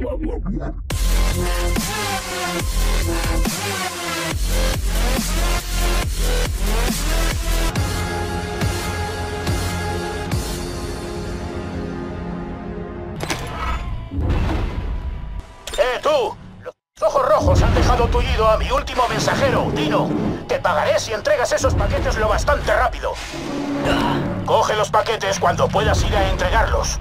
¡Eh, tú! Los ojos rojos han dejado tullido a mi último mensajero, Dino. Te pagaré si entregas esos paquetes lo bastante rápido. Coge los paquetes cuando puedas ir a entregarlos.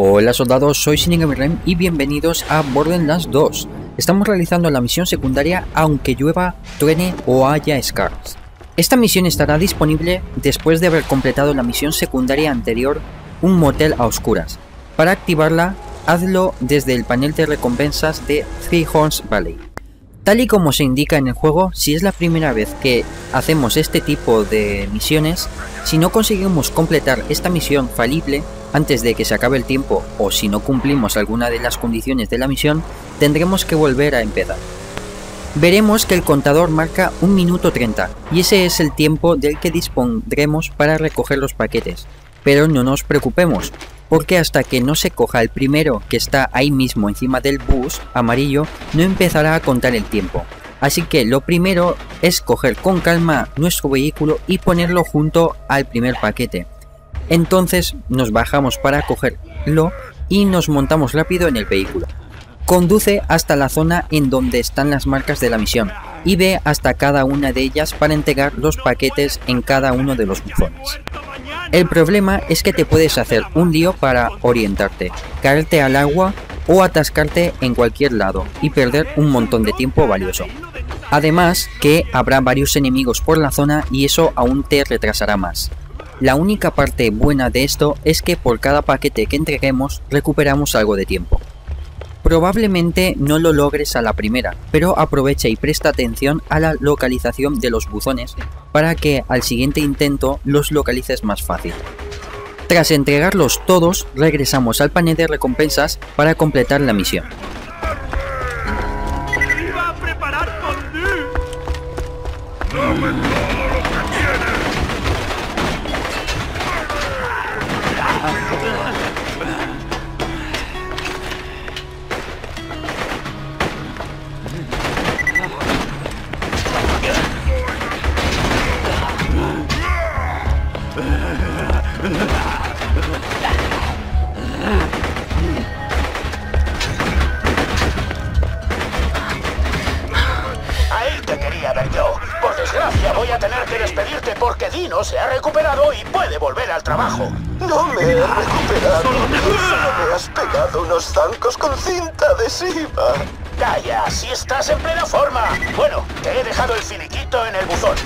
Hola soldados, soy Rem y bienvenidos a Borderlands 2. Estamos realizando la misión secundaria aunque llueva, truene o haya scars. Esta misión estará disponible después de haber completado la misión secundaria anterior, un motel a oscuras. Para activarla, hazlo desde el panel de recompensas de Three Horns Valley. Tal y como se indica en el juego, si es la primera vez que hacemos este tipo de misiones, si no conseguimos completar esta misión falible antes de que se acabe el tiempo o si no cumplimos alguna de las condiciones de la misión, tendremos que volver a empezar. Veremos que el contador marca 1 minuto 30 y ese es el tiempo del que dispondremos para recoger los paquetes. Pero no nos preocupemos, porque hasta que no se coja el primero que está ahí mismo encima del bus amarillo, no empezará a contar el tiempo. Así que lo primero es coger con calma nuestro vehículo y ponerlo junto al primer paquete. Entonces nos bajamos para cogerlo y nos montamos rápido en el vehículo. Conduce hasta la zona en donde están las marcas de la misión y ve hasta cada una de ellas para entregar los paquetes en cada uno de los buzones. El problema es que te puedes hacer un lío para orientarte, caerte al agua o atascarte en cualquier lado y perder un montón de tiempo valioso. Además que habrá varios enemigos por la zona y eso aún te retrasará más. La única parte buena de esto es que por cada paquete que entreguemos recuperamos algo de tiempo. Probablemente no lo logres a la primera, pero aprovecha y presta atención a la localización de los buzones para que al siguiente intento los localices más fácil. Tras entregarlos todos, regresamos al panel de recompensas para completar la misión. Ahí a tener que despedirte porque Dino se ha recuperado y puede volver al trabajo. No me he recuperado. Solo me has pegado unos zancos con cinta adhesiva. Calla, si estás en plena forma. Bueno, te he dejado el finiquito en el buzón.